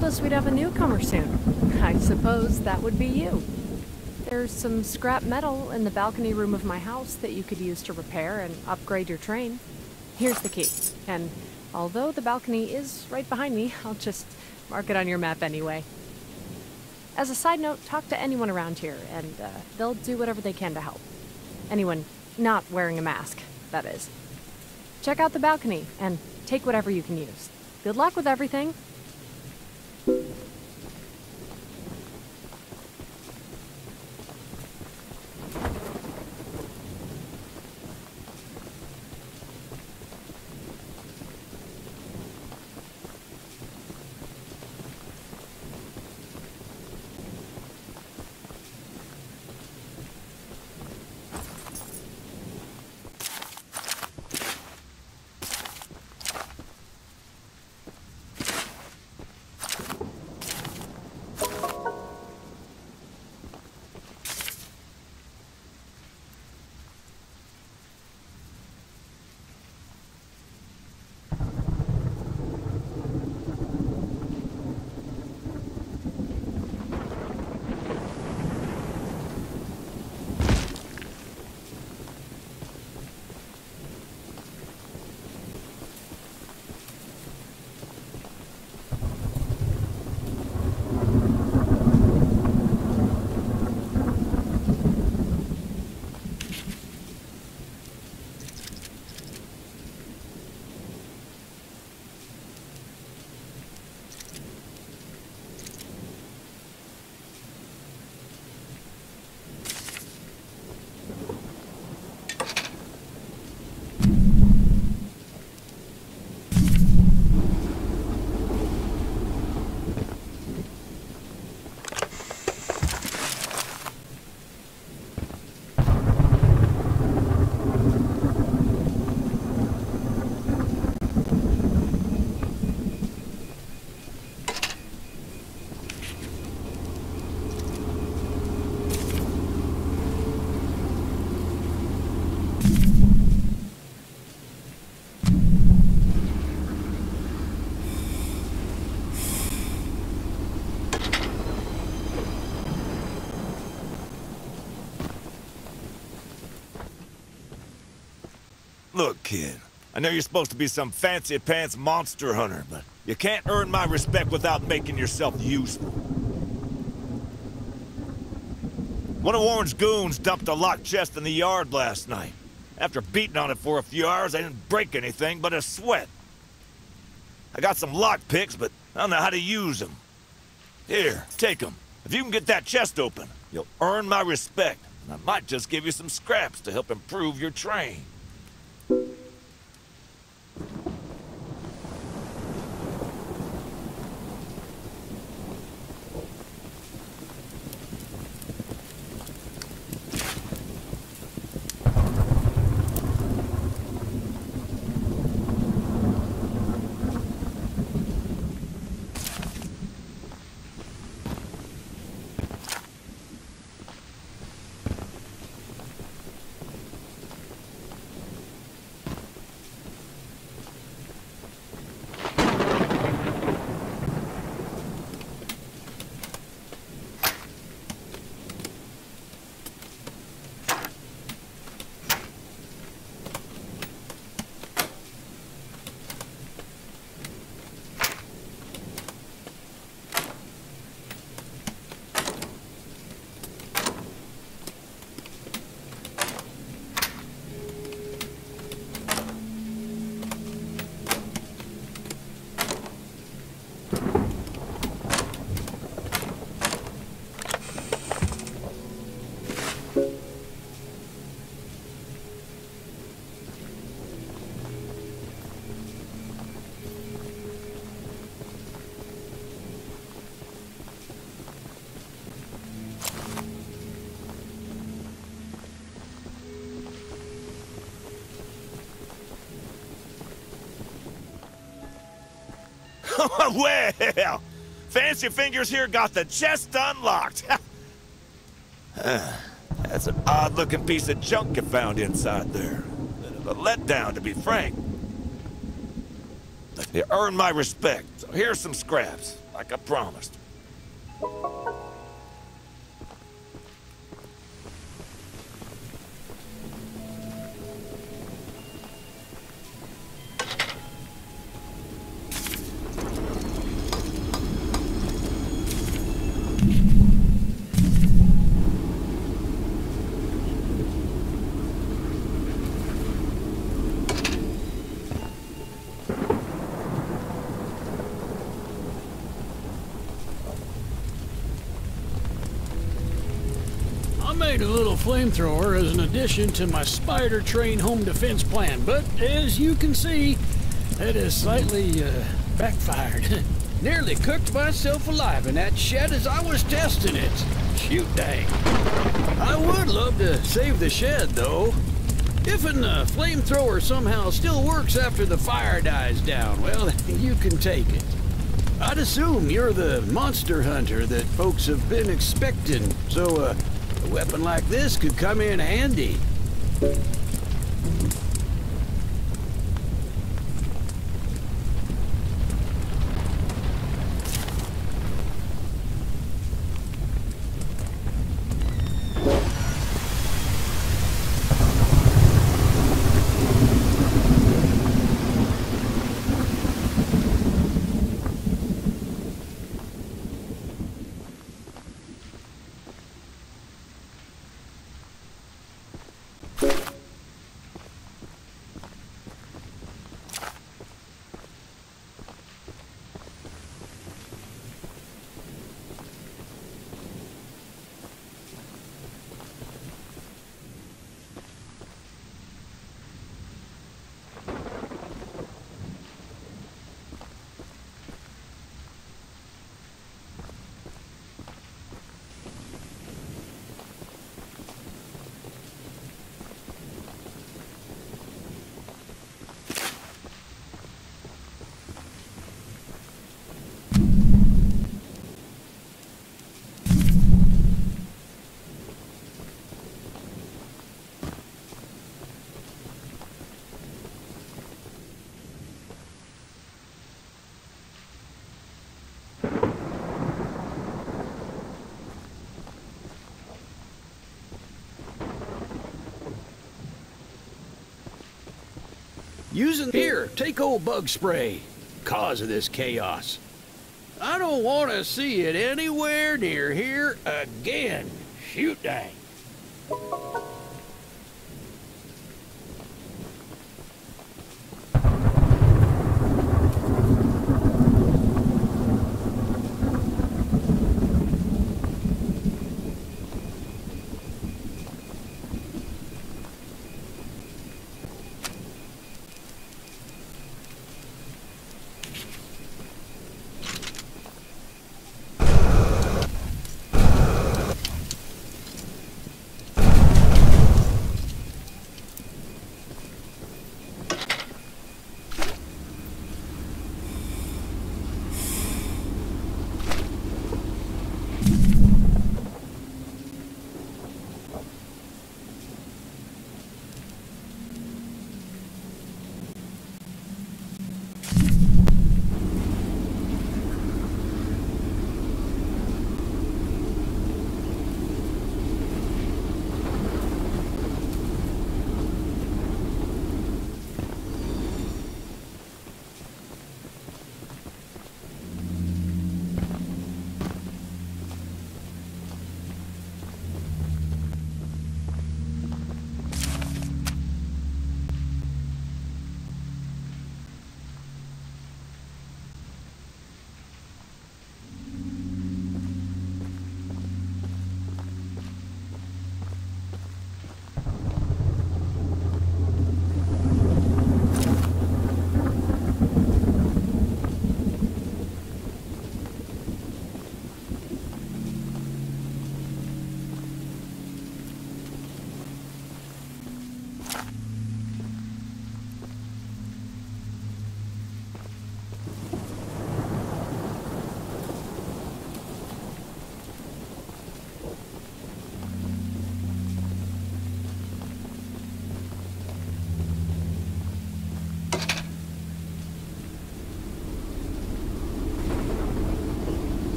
told us we'd have a newcomer soon. I suppose that would be you. There's some scrap metal in the balcony room of my house that you could use to repair and upgrade your train. Here's the key, and although the balcony is right behind me, I'll just mark it on your map anyway. As a side note, talk to anyone around here, and uh, they'll do whatever they can to help. Anyone not wearing a mask, that is. Check out the balcony, and take whatever you can use. Good luck with everything. Kid, I know you're supposed to be some fancy pants monster hunter, but you can't earn my respect without making yourself useful. One of Warren's goons dumped a locked chest in the yard last night. After beating on it for a few hours, I didn't break anything but a sweat. I got some lock picks, but I don't know how to use them. Here, take them. If you can get that chest open, you'll earn my respect. And I might just give you some scraps to help improve your train. well, Fancy Fingers here got the chest unlocked. That's an odd-looking piece of junk you found inside there. Bit of a letdown, to be frank. You earned my respect, so here's some scraps. like I promised. Flamethrower as an addition to my spider train home defense plan, but as you can see, it has slightly uh, backfired. Nearly cooked myself alive in that shed as I was testing it. Shoot dang. I would love to save the shed, though. If an uh, flamethrower somehow still works after the fire dies down, well, you can take it. I'd assume you're the monster hunter that folks have been expecting, so uh, a weapon like this could come in handy. Using here, take old bug spray. Cause of this chaos. I don't want to see it anywhere near here again. Shoot dang.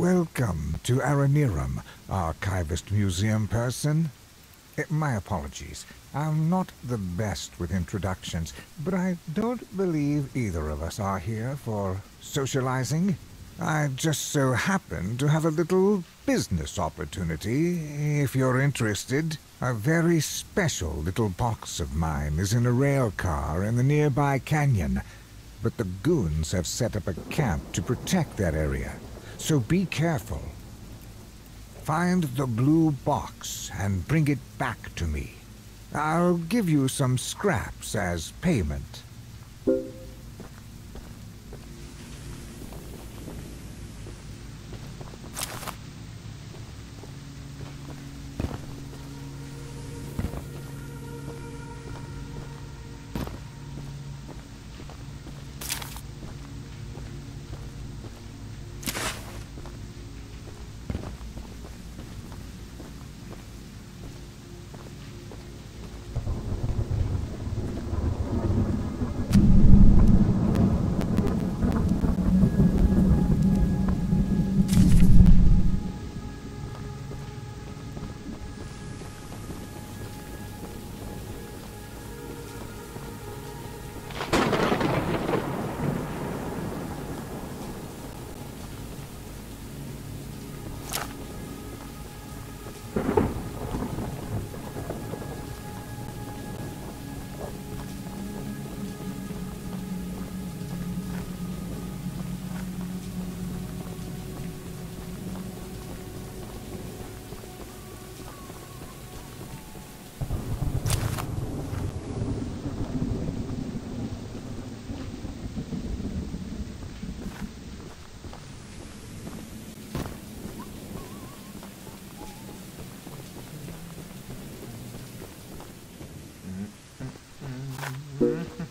Welcome to Aranirum, Archivist Museum person. Eh, My apologies. I'm not the best with introductions, but I don't believe either of us are here for socializing. I just so happen to have a little business opportunity, if you're interested. A very special little box of mine is in a rail car in the nearby canyon, but the goons have set up a camp to protect that area, so be careful. Find the blue box and bring it back to me. I'll give you some scraps as payment. Hey!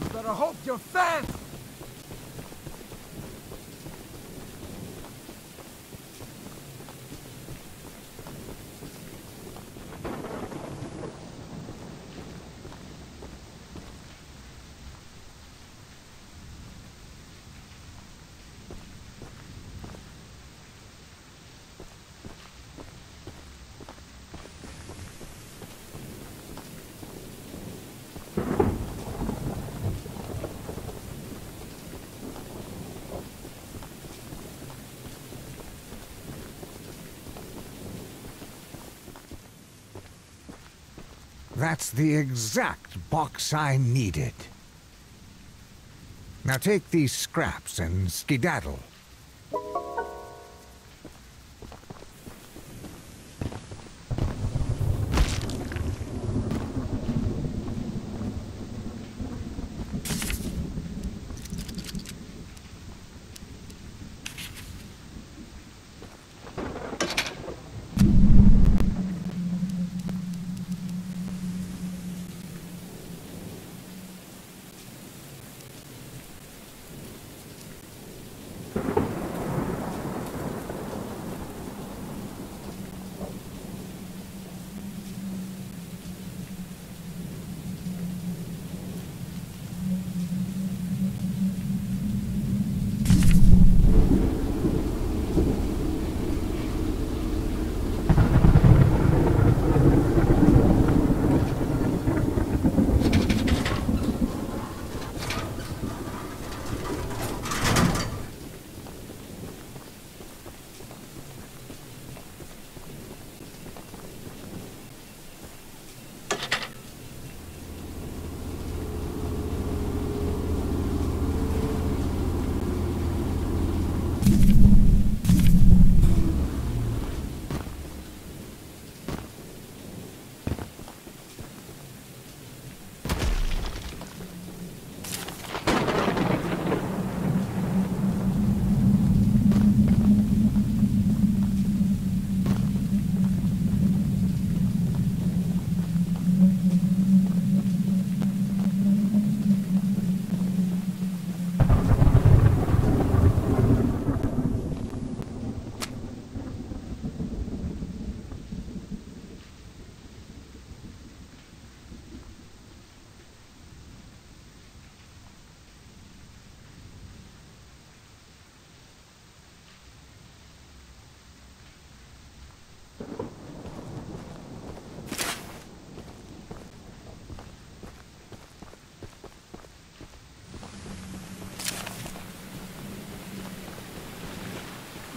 You better hope you're fast! That's the exact box I needed. Now take these scraps and skedaddle.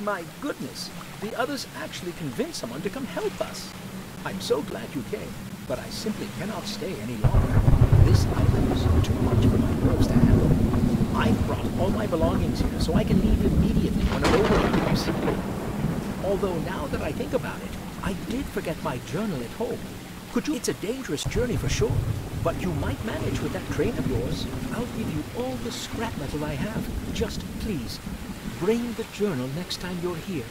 My goodness, the others actually convinced someone to come help us. I'm so glad you came, but I simply cannot stay any longer. This island is too much for my nerves to handle. I've brought all my belongings here so I can leave immediately when a rover comes. Although now that I think about it, I did forget my journal at home. Could you? It's a dangerous journey for sure, but you might manage with that train of yours. I'll give you all the scrap metal I have. Just please, bring the journal next time you're here.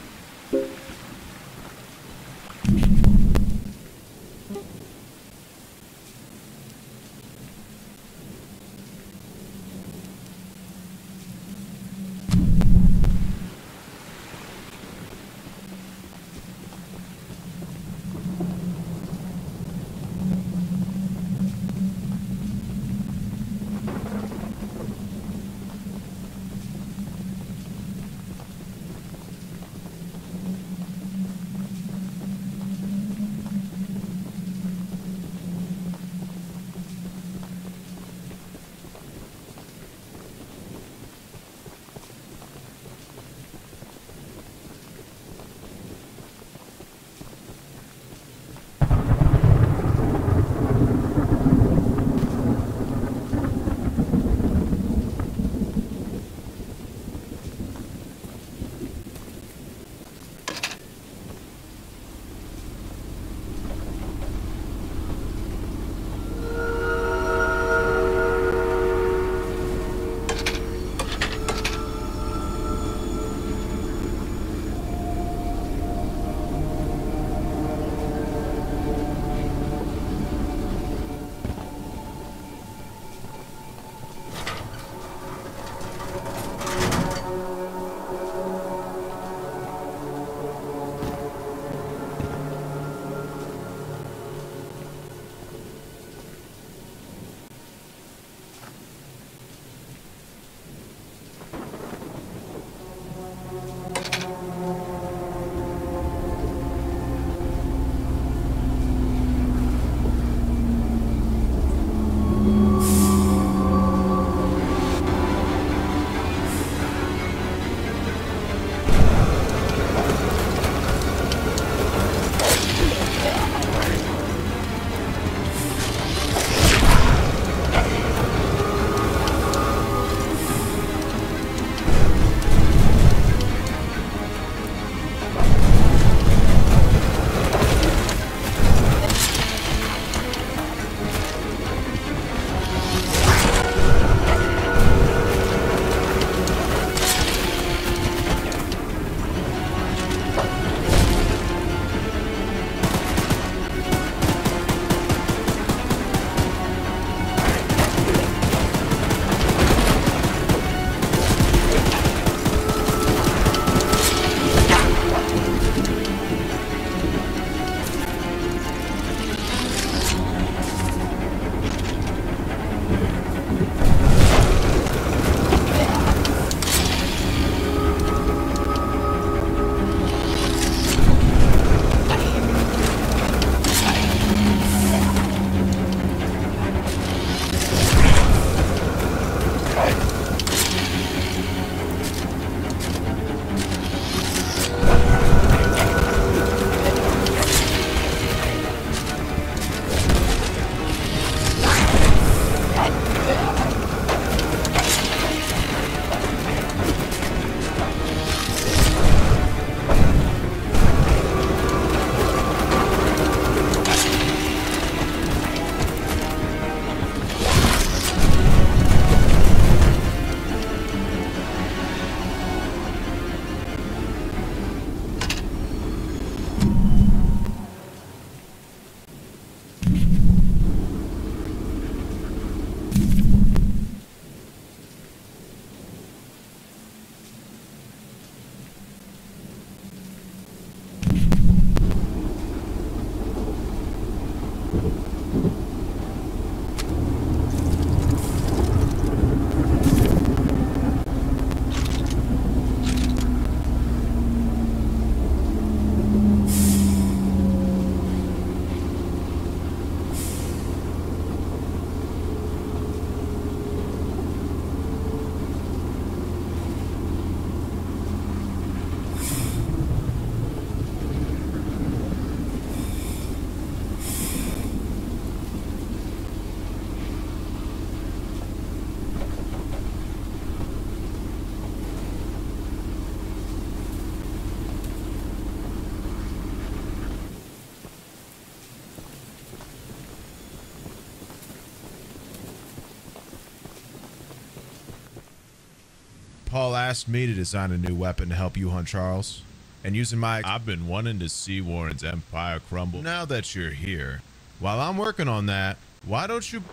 Paul asked me to design a new weapon to help you hunt Charles. And using my I've been wanting to see Warren's empire crumble. Now that you're here, while I'm working on that, why don't you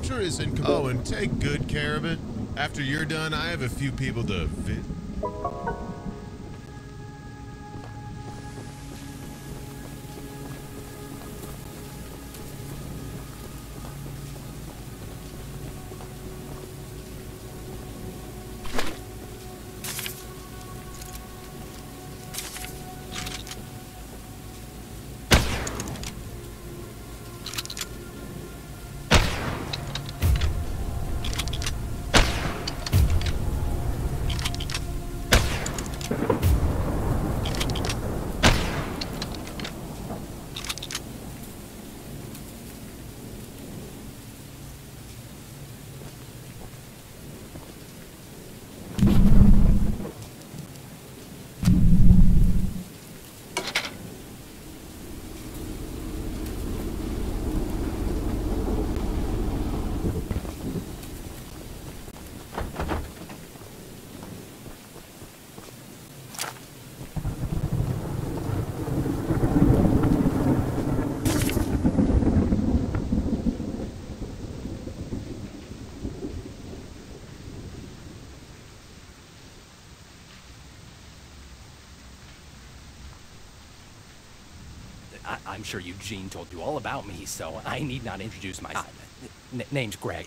launcher is in. Oh, and take good care of it. After you're done, I have a few people to I, I'm sure Eugene told you all about me, so I need not introduce myself. N- name's Greg.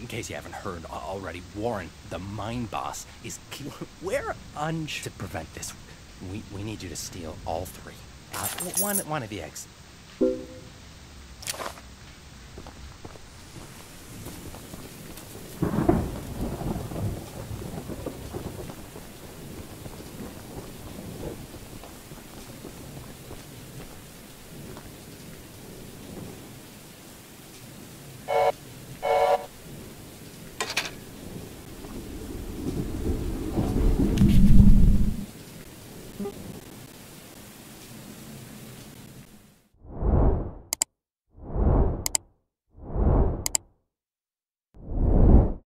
In case you haven't heard already, Warren, the mine boss, is. We're un. To prevent this, we, we need you to steal all three. Uh, one one of the eggs.